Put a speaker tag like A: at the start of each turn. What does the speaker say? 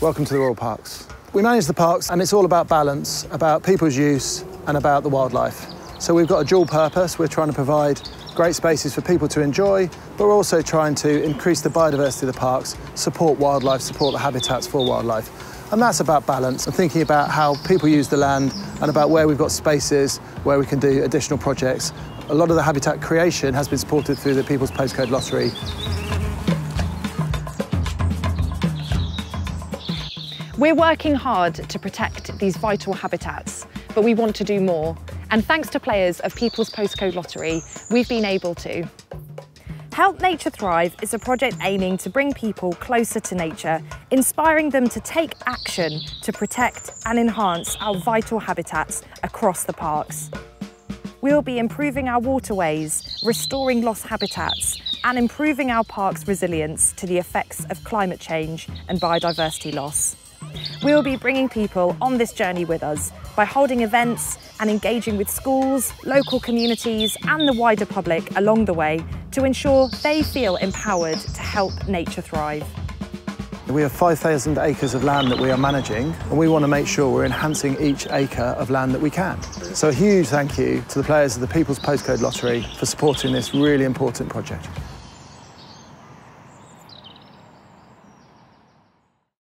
A: Welcome to the Royal Parks. We manage the parks and it's all about balance, about people's use and about the wildlife. So we've got a dual purpose. We're trying to provide great spaces for people to enjoy, but we're also trying to increase the biodiversity of the parks, support wildlife, support the habitats for wildlife. And that's about balance and thinking about how people use the land and about where we've got spaces where we can do additional projects. A lot of the habitat creation has been supported through the People's Postcode Lottery
B: We're working hard to protect these vital habitats, but we want to do more. And thanks to players of People's Postcode Lottery, we've been able to.
C: Help Nature Thrive is a project aiming to bring people closer to nature, inspiring them to take action to protect and enhance our vital habitats across the parks. We'll be improving our waterways, restoring lost habitats, and improving our parks' resilience to the effects of climate change and biodiversity loss. We will be bringing people on this journey with us by holding events and engaging with schools, local communities and the wider public along the way to ensure they feel empowered to help nature thrive.
A: We have 5,000 acres of land that we are managing and we want to make sure we're enhancing each acre of land that we can. So a huge thank you to the players of the People's Postcode Lottery for supporting this really important project.